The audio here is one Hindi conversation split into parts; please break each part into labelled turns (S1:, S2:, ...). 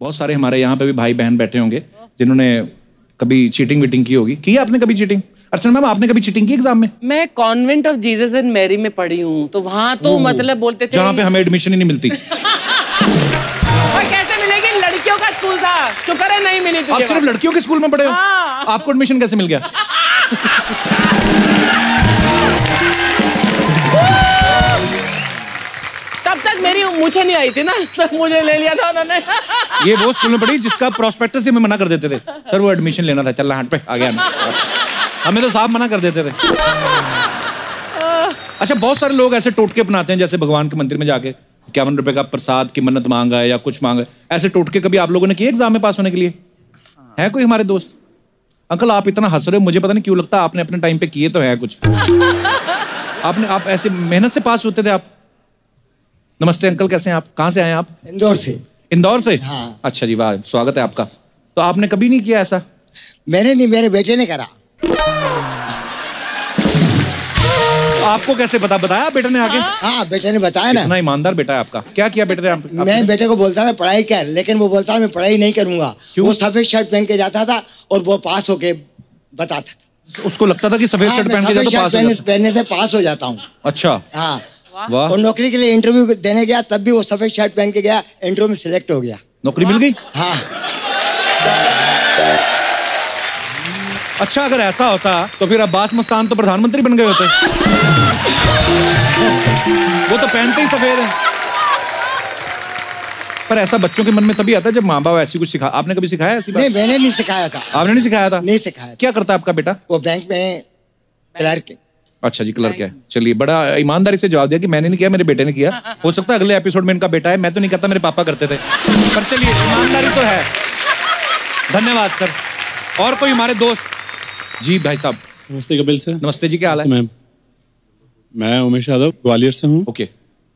S1: बहुत सारे हमारे यहाँ पे भी भाई बहन बैठे होंगे जिन्होंने कभी चीटिंग वीटिंग की होगी। की आपने कभी चीटिंग अर्चना मैम आपने कभी चीटिंग की एग्ज़ाम में?
S2: मैं convent of Jesus and Mary में पढ़ी हूँ तो वहाँ तो मतलब बोलते थे
S1: जहाँ पे हमें एडमिशन ही नहीं मिलती।
S2: मिलेगी? लड़कियों का स्कूल था। शुक्र है नहीं मिली
S1: आप सिर्फ़ लड़कियों के स्कूल में पढ़े हो?
S2: हाँ।
S1: आपको एडमिशन कैसे मिल गया?
S2: मेरी मुझे नहीं आई थी ना तब मुझे ले लिया था उन्होंने।
S1: ये वो स्कूल में पढ़ी जिसका प्रोस्पेक्टस ही मना कर देते थे। सर, वो एडमिशन लेना था चलना हट पे, आ गया हमें। तो साहब मना कर देते थे। अच्छा बहुत सारे लोग ऐसे टोटके अपनाते हैं, जैसे भगवान के मंदिर में जाके, इक्यावन रुपए का प्रसाद की मन्नत मांगा है या कुछ मांगा है ऐसे टोटके कभी आप लोगों ने किए एग्ज़ाम में पास होने के लिए? है कोई हमारे दोस्त? अंकल, आप इतना हंस रहे हो, मुझे पता नहीं क्यों लगता आपने अपने टाइम पे किए तो है कुछ। आपने, आप ऐसे मेहनत से पास होते थे आप? नमस्ते अंकल कैसे हैं आप? कहाँ से आए आप?
S3: इंदौर से।
S1: इंदौर से?
S3: हाँ।
S1: अच्छा जी वाह स्वागत है आपका। तो आपने कभी नहीं किया ऐसा?
S3: मैंने नहीं मेरे बेटे ने करा।
S1: आपको कैसे पता बताया बेटे ने आगे
S3: हाँ। बेटे ने बताया ना।
S1: इतना ईमानदार बेटा है आपका। क्या किया बेटे ने आप,
S3: मैं बेटे को बोलता था पढ़ाई कर लेकिन वो बोलता मैं पढ़ाई नहीं करूँगा।
S1: क्यों?
S3: वो सफ़ेद शर्ट पहन के जाता था और वो पास होके बताता था।
S1: उसको लगता था कि सफ़ेद
S3: हाँ,
S1: शर्ट पहन के तो
S3: शर्ट
S1: पास जाता।
S3: पहनने से पास हो जाता हूँ।
S1: अच्छा।
S3: हाँ।
S1: वाह।
S3: और नौकरी के लिए इंटरव्यू देने गया तब भी वो सफ़ेद शर्ट पहन के गया इंटरव्यू में सिलेक्ट हो गया।
S1: नौकरी मिल गई?
S3: हाँ।
S1: अच्छा अगर ऐसा होता तो फिर अब्बास मस्तान तो प्रधानमंत्री बन गए होते। वो तो पहनते ही सफ़ेद है। पर ऐसा बच्चों के मन में तभी आता है जब माँ बाप ऐसी कुछ सिखा आपने कभी सिखाया ऐसी
S3: नहीं मैंने नहीं सिखाया था।
S1: आपने नहीं सिखाया था?
S3: नहीं सिखाया
S1: क्या करता है आपका बेटा?
S3: वो बैंक में क्लर्क
S1: अच्छा जी क्लर्क है। चलिए बड़ा ईमानदारी से जवाब दिया कि मैंने नहीं किया मेरे बेटे ने किया। हो सकता है अगले एपिसोड में इनका बेटा है मैं तो नहीं कहता मेरे पापा करते थे। पर चलिए ईमानदारी तो है। धन्यवाद सर और कोई हमारे दोस्त? जी भाई साहब।
S4: नमस्ते कपिल सर।
S1: नमस्ते जी क्या हाल है?
S4: मैम मैं उमेश यादव ग्वालियर से हूँ।
S1: ओके।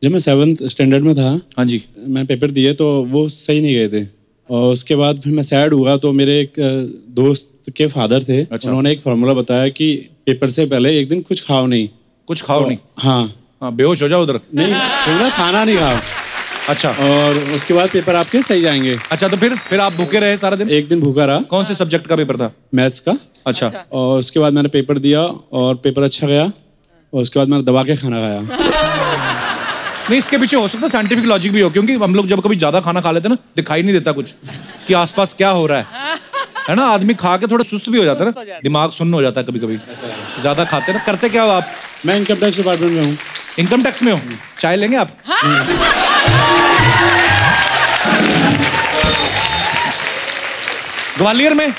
S4: जब मैं सेवन्थ स्टैंडर्ड में था
S1: हाँ जी।
S4: मैं पेपर दिए तो वो सही नहीं गए थे। और उसके बाद फिर मैं सैड हुआ तो मेरे एक दोस्त के फादर थे
S1: अच्छा।
S4: उन्होंने एक फार्मूला बताया कि पेपर से पहले एक दिन कुछ खाओ नहीं।
S1: कुछ खाओ तो, नहीं?
S4: हाँ।
S1: हाँ बेहोश हो जाओ उधर।
S4: नहीं पूरा खाना नहीं खाओ।
S1: अच्छा।
S4: और उसके बाद पेपर आपके सही जाएँगे।
S1: अच्छा तो फिर फिर आप भूखे रहे सारा दिन?
S4: एक दिन भूखा रहा।
S1: कौन से सब्जेक्ट का पेपर था?
S4: मैथ्स का।
S1: अच्छा।
S4: और उसके बाद मैंने पेपर दिया और पेपर अच्छा गया। और उसके बाद मैंने दबा के खाना खाया।
S1: नहीं इसके पीछे हो सकता है साइंटिफिक लॉजिक भी हो क्योंकि हम लोग जब कभी ज़्यादा खाना खा लेते हैं ना दिखाई नहीं देता कुछ कि आसपास क्या हो रहा है। है ना? आदमी खा के थोड़ा सुस्त भी हो जाता है ना? दिमाग सुन्न हो जाता है कभी कभी ज़्यादा खाते ना? करते क्या हो आप?
S4: मैं इनकम टैक्स डिपार्टमेंट में हूँ।
S1: इनकम टैक्स में हो? चाय लेंगे आप? ग्वालियर में?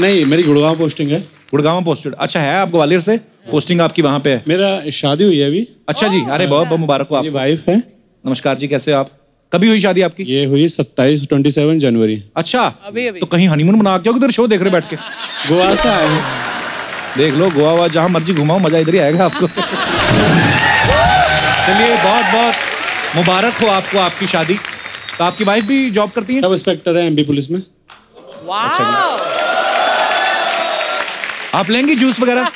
S4: नहीं मेरी गुड़गांव पोस्टिंग है।
S1: गुड़गांव पोस्टेड अच्छा है आप ग्वालियर से? पोस्टिंग आपकी वहाँ पे है।
S4: मेरा शादी हुई है अभी।
S1: अच्छा जी अरे बहुत बहुत मुबारक हो
S4: ये
S1: आप
S4: वाइफ है।
S1: नमस्कार जी कैसे हो आप? कभी हुई शादी आपकी?
S4: ये हुई सत्ताईस ट्वेंटी सेवन जनवरी।
S1: अच्छा
S2: अभी अभी।
S1: तो कहीं हनीमून मना के उधर शो देख रहे बैठ के?
S4: गोवा से आए
S1: देख लो गोवा हुआ जहाँ मर्ज़ी घुमाओ मज़ा इधर ही आएगा आपको। चलिए बहुत बहुत मुबारक हो आपको आपकी शादी। तो आपकी वाइफ भी जॉब करती है?
S4: सब इंस्पेक्टर है एमपी पुलिस में।
S2: वाह
S1: आप लेंगी जूस वगैरह?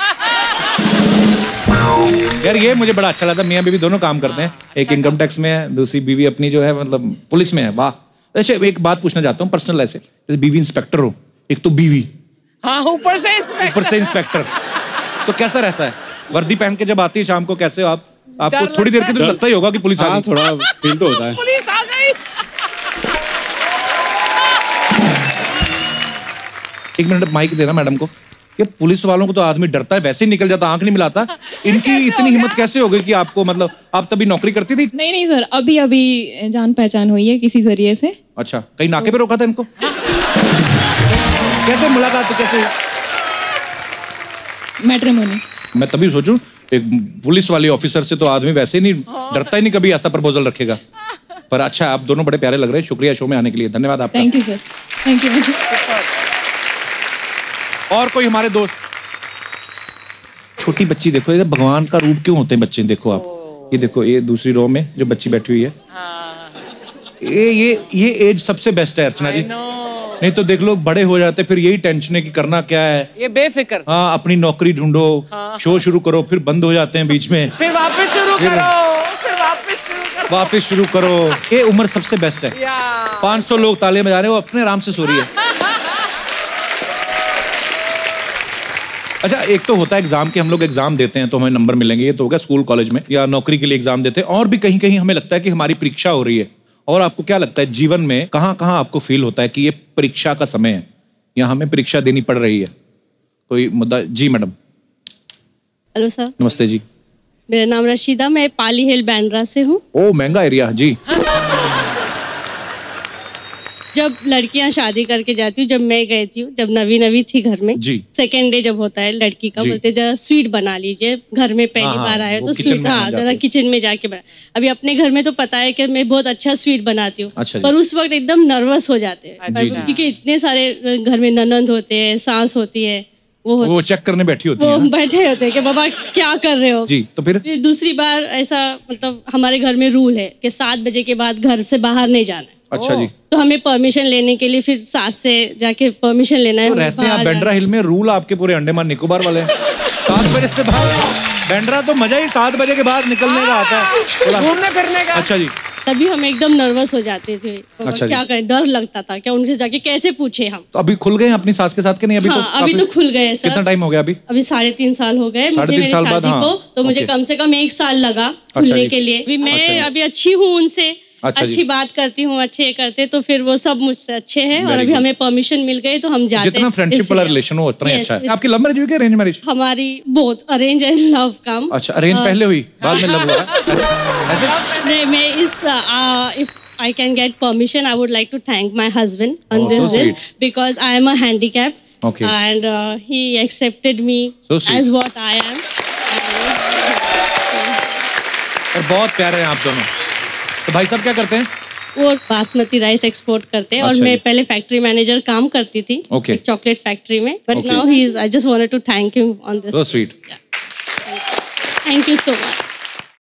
S1: यार ये मुझे बड़ा अच्छा लगता है। मियाँ बीवी दोनों काम करते हैं। एक इनकम टैक्स में है दूसरी बीवी अपनी जो है मतलब पुलिस में है। वाह। अच्छा एक बात पूछना चाहता हूँ पर्सनल ऐसे जैसे बीवी इंस्पेक्टर हो एक तो बीवी।
S2: हाँ ऊपर से
S1: ऊपर से इंस्पेक्टर तो कैसा रहता है? वर्दी पहन के जब आती है शाम को कैसे हो आप? आपको थोड़ी देर के तो लगता ही होगा कि पुलिस आ
S4: हाँ
S1: गई।
S4: थोड़ा फील तो होता है।
S2: पुलिस आ गई।
S1: एक मिनट माइक देना मैडम को। ये पुलिस वालों को तो आदमी डरता है वैसे ही निकल जाता आँख नहीं मिलाता। इनकी इतनी हिम्मत कैसे हो गई कि आपको मतलब आप तभी नौकरी करती थी?
S5: नहीं नहीं सर अभी अभी जान पहचान हुई है किसी ज़रिए से।
S1: अच्छा कहीं नाके पे रोका था इनको? कैसे मुलाकात कैसे?
S5: मैट्रिमोनी।
S1: मैं तभी सोचूं एक पुलिस वाले ऑफिसर से तो आदमी वैसे ही। नहीं डरता ही नहीं कभी ऐसा प्रपोजल रखेगा। पर अच्छा आप दोनों बड़े प्यारे लग रहे हैं शुक्रिया शो में आने के लिए धन्यवाद आपका।
S5: Thank you sir thank you
S1: और कोई हमारे दोस्त? छोटी बच्ची देखो ये भगवान का रूप क्यों होते हैं बच्चे? देखो आप। ये देखो ये दूसरी रो में जो बच्ची बैठी हुई है। ये ये ये एज सबसे बेस्ट है अर्चना जी। नहीं तो देख लो बड़े हो जाते फिर यही टेंशन है कि करना क्या है।
S2: ये बेफिक्र।
S1: हाँ अपनी नौकरी ढूंढो हाँ, शो शुरू करो फिर बंद हो जाते हैं बीच में।
S2: फिर वापस शुरू करो फिर वापस शुरू करो।
S1: वापस शुरू करो। ये उम्र सबसे बेस्ट है।
S2: या
S1: 500 लोग तालियाँ बजा रहे हो वो अपने आराम से सो रही है। अच्छा एक तो होता है एग्ज़ाम के हम लोग एग्ज़ाम देते हैं तो हमें नंबर मिलेंगे ये तो होगा स्कूल कॉलेज में या नौकरी के लिए एग्ज़ाम देते हैं और भी कहीं कहीं हमें लगता है कि हमारी परीक्षा हो रही है। और आपको क्या लगता है जीवन में कहाँ कहाँ आपको फील होता है कि ये परीक्षा का समय है? या हमें परीक्षा देनी पड़ रही है। कोई मुद्दा? जी मैडम।
S6: Hello sir.
S1: नमस्ते जी।
S6: मेरा नाम रशीदा मैं पाली हिल बैंड्रा से हूँ।
S1: ओ महँगा एरिया जी।
S6: जब लड़कियाँ शादी करके जाती हूँ जब मैं गई थी जब नवी नवी थी घर में सेकेंड डे जब होता है लड़की का बोलते जरा स्वीट बना लीजिए घर में पहली
S1: हाँ, हाँ,
S6: बार आए तो स्वीट हाँ जरा किचन में जाके बना अभी अपने घर में तो पता है कि मैं बहुत अच्छा स्वीट बनाती हूँ
S1: अच्छा
S6: पर उस वक्त एकदम नर्वस हो जाते हैं। क्योंकि इतने सारे घर में ननंद होते हैं सांस होती है वो
S1: वो चेक करने बैठी होती
S6: वो
S1: है
S6: बैठे होते हैं कि बाबा क्या कर रहे हो?
S1: जी तो फिर?
S6: दूसरी बार ऐसा मतलब हमारे घर में रूल है कि सात बजे के बाद घर से बाहर नहीं जाना
S1: अच्छा जी।
S6: तो हमें परमिशन लेने के लिए फिर सास से जाके परमिशन लेना है
S1: तो रहते हैं आप बेंड्रा हिल में रूल आपके पूरे अंडमान निकोबार वाले। सात बजे से बाद बेंड्रा तो मज़ा ही सात बजे के बाद निकलने का आता है।
S2: घूमने फिरने का।
S1: अच्छा जी।
S6: तभी हम एकदम नर्वस हो जाते थे। तो
S1: अच्छा
S6: क्या करें? डर लगता था। क्या उनसे जाके कैसे पूछे हम?
S1: तो अभी खुल गए अपनी सास के साथ के नहीं? अभी
S6: हाँ
S1: तो
S6: अभी तो खुल गए हैं
S1: कितना टाइम हो गया अभी?
S6: अभी साढ़े तीन साल हो गए। मुझे मेरी
S1: साल
S6: शादी
S1: हाँ,
S6: को तो मुझे कम से कम एक साल लगा
S1: अच्छा
S6: खुलने के लिए। अभी
S1: अच्छा
S6: मैं अभी अच्छी हूँ उनसे।
S1: अच्छा
S6: अच्छी बात करती हूँ अच्छे करते तो फिर वो सब मुझसे अच्छे हैं और अभी हमें परमिशन मिल गई तो हम जाते
S1: जितना
S6: हैं।
S1: फ्रेंडशिप वाला रिलेशन हो उतना ही अच्छा है आपकी लव मैरिज हुई अरेंज मैरिज
S6: हमारी बहुत अरेंज एंड लव काम
S1: अच्छा अरेंज पहले हुई बाद में लव हुआ
S6: नहीं मैं इस if I can get permission. I would like to thank my husband on
S1: Oh,
S6: this
S1: so
S6: day because I am a handicap.
S1: Okay.
S6: And uh, he accepted me
S1: So
S6: as what I am.
S1: और बहुत प्यारे हैं आप दोनों तो भाई साहब क्या करते हैं?
S6: वो बासमती राइस एक्सपोर्ट करते हैं और
S1: अच्छा
S6: मैं पहले फैक्ट्री मैनेजर काम करती थी
S1: Okay.
S6: चॉकलेट फैक्ट्री में but now he is I just wanted to thank him on this
S1: so sweet
S6: thank you so much